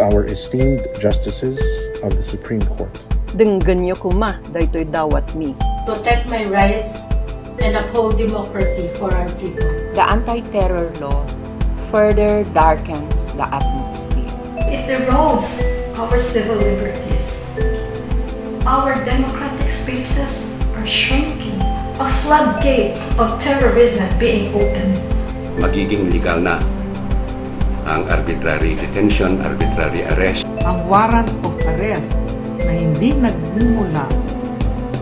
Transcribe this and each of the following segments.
our esteemed justices of the Supreme Court. Denggan nyo kuma, daytoy dawat mi. protect my rights, and uphold democracy for our people. The anti-terror law further darkens the atmosphere. It erodes our civil liberties. Our democratic spaces are shrinking. A floodgate of terrorism being opened. magiging legal na ang arbitrary detention, arbitrary arrest. ang warrant of arrest na hindi nagmumula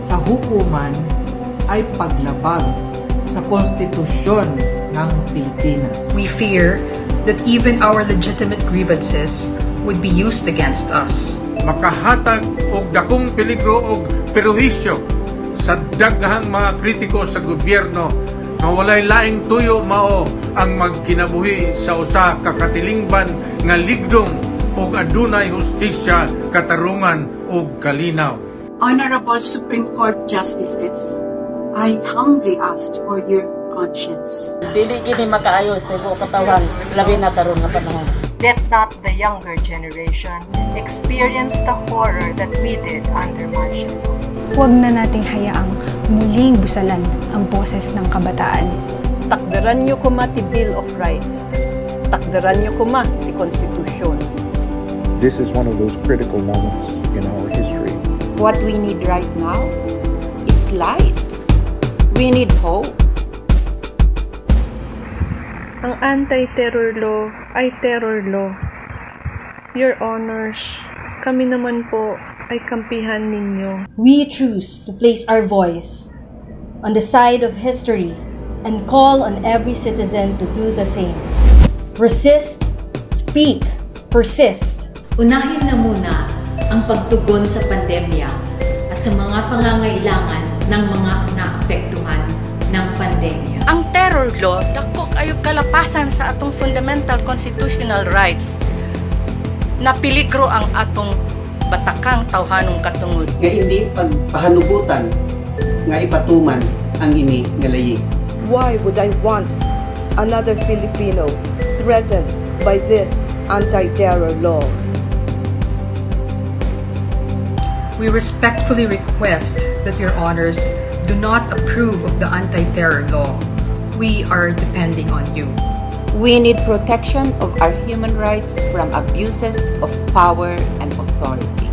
sa hukuman ay paglabag sa konstitusyon ng Pilipinas. We fear that even our legitimate grievances would be used against us. makahatag og dakong peligro og perjuisyo sa daghang mga kritiko sa gobyerno nga walay laing tuyo mao ang magkinabuhi sa usa ka katilingban nga ligdong ug adunay hustisya, katarungan ug kalinaw. Honorable Supreme Court Justices, I humbly ask for your conscience. Dili gini makaayos na buong katawan, labi na karon nga panahon. Let not the younger generation experience the horror that we did under martial law. Huwag na nating hayaang muling busalan ang boses ng kabataan. Takdaran nyo kuma ti Bill of Rights. Takdaran nyo kuma ti Konstitusyon. This is one of those critical moments in our history. What we need right now is light. We need hope. Ang anti-terror law ay terror law. Your honors, kami naman po ay kampihan ninyo. We choose to place our voice on the side of history and call on every citizen to do the same. Resist, speak, persist. Unahin na muna ang pagtugon sa pandemya at sa mga pangangailangan ng mga naapektuhan ng pandemya. Ang terror law dako kayo kalapasan sa atong fundamental constitutional rights na piligro ang atong batakang tawhanong katungod. Nga hindi pagpahanugutan nga ipatuman ang ini nga laying. Why would I want another Filipino threatened by this anti-terror law? We respectfully request that your honors do not approve of the anti-terror law. We are depending on you. We need protection of our human rights from abuses of power and authority.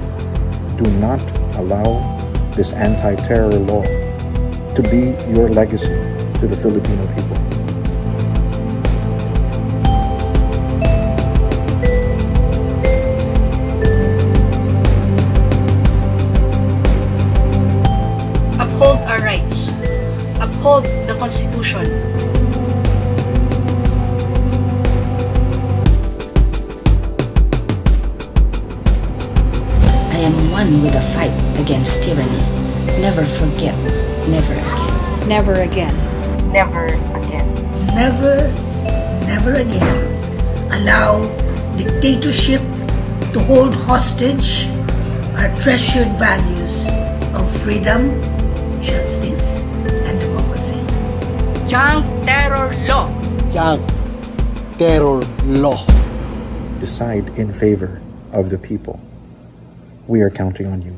Do not allow this anti-terror law to be your legacy to the Filipino people. Uphold our rights. Uphold the Constitution. I am one with the fight against tyranny. Never forget, never again. Never again. Never again. Never, never again allow dictatorship to hold hostage our treasured values of freedom, justice, and democracy. Junk Terror Law. Junk Terror Law. Decide in favor of the people. We are counting on you.